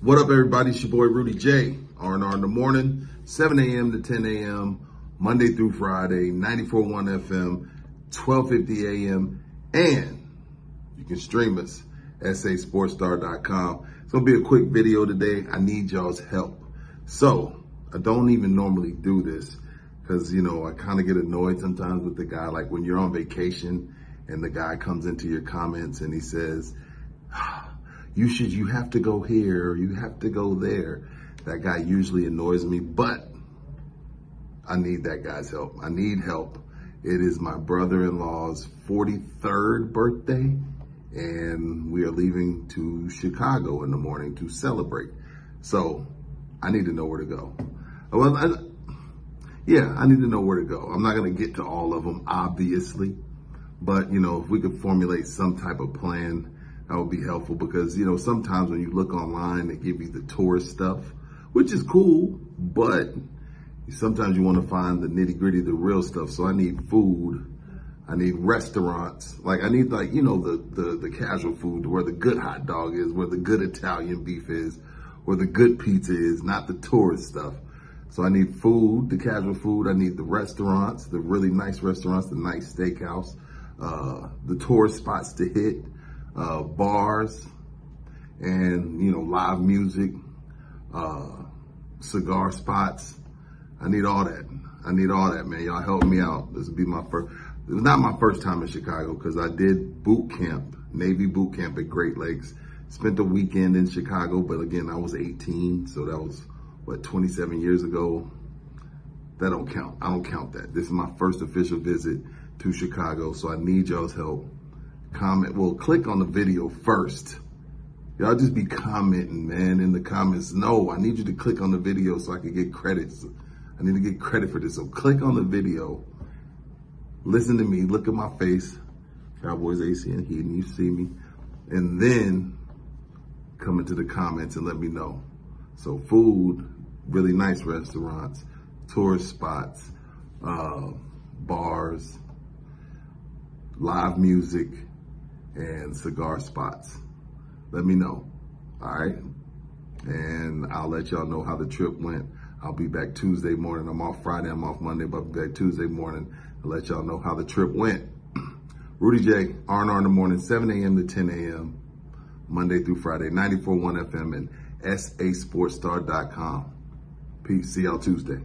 What up, everybody? It's your boy Rudy Jay. R&R in the morning, 7 a.m. to 10 a.m., Monday through Friday, 94.1 FM, 12.50 a.m., and you can stream us, sasportstar.com. It's to be a quick video today. I need y'all's help. So, I don't even normally do this because, you know, I kind of get annoyed sometimes with the guy. Like when you're on vacation and the guy comes into your comments and he says, you should, you have to go here, you have to go there. That guy usually annoys me, but I need that guy's help. I need help. It is my brother-in-law's 43rd birthday, and we are leaving to Chicago in the morning to celebrate. So I need to know where to go. Well, I, yeah, I need to know where to go. I'm not going to get to all of them, obviously, but you know, if we could formulate some type of plan, that would be helpful because, you know, sometimes when you look online, they give you the tourist stuff, which is cool, but sometimes you want to find the nitty gritty, the real stuff. So I need food. I need restaurants. Like I need like, you know, the, the, the casual food where the good hot dog is, where the good Italian beef is, where the good pizza is, not the tourist stuff. So I need food, the casual food. I need the restaurants, the really nice restaurants, the nice steakhouse, uh, the tourist spots to hit uh, bars and, you know, live music, uh, cigar spots. I need all that. I need all that, man. Y'all help me out. This will be my first, it was not my first time in Chicago because I did boot camp, Navy boot camp at Great Lakes. Spent a weekend in Chicago, but again, I was 18, so that was, what, 27 years ago. That don't count. I don't count that. This is my first official visit to Chicago, so I need y'all's help comment. Well, click on the video first. Y'all just be commenting, man, in the comments. No, I need you to click on the video so I can get credits. I need to get credit for this. So click on the video. Listen to me. Look at my face. Cowboys AC and Heat, and you see me. And then come into the comments and let me know. So food, really nice restaurants, tourist spots, uh, bars, live music, and cigar spots. Let me know. All right. And I'll let y'all know how the trip went. I'll be back Tuesday morning. I'm off Friday. I'm off Monday, but I'll be back Tuesday morning. I'll let y'all know how the trip went. Rudy Jay, R&R in the morning, 7 a.m. to 10 a.m. Monday through Friday, 94.1 FM and sasportstar.com. Peace. See y'all Tuesday.